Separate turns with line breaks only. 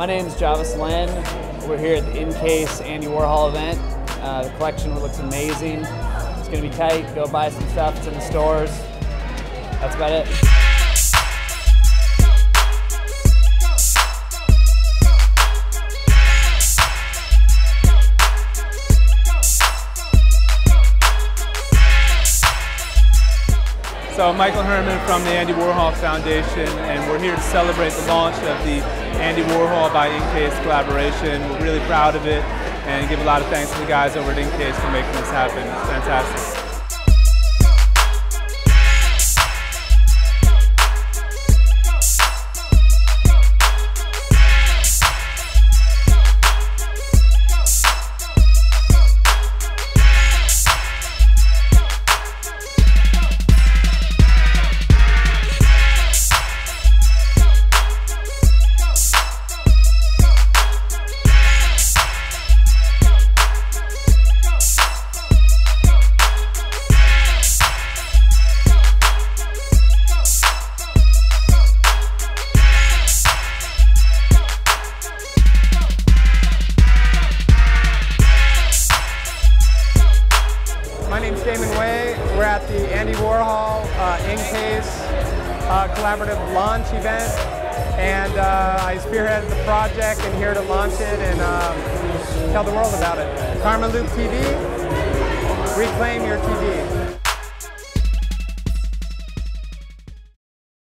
My name is Javis Lin. We're here at the InCase Andy Warhol event. Uh, the collection looks amazing. It's to be tight. Go buy some stuff. It's in the stores. That's about it.
So Michael Hermann from the Andy Warhol Foundation, and we're here to celebrate the launch of the Andy Warhol by InCase collaboration. We're really proud of it, and give a lot of thanks to the guys over at InCase for making this happen. It's fantastic.
My name's Damon Way. We're at the Andy Warhol uh, InCase uh, collaborative launch event, and uh, I spearheaded the project and here to launch it and um, tell the world about it. Karmaloop TV, reclaim your TV.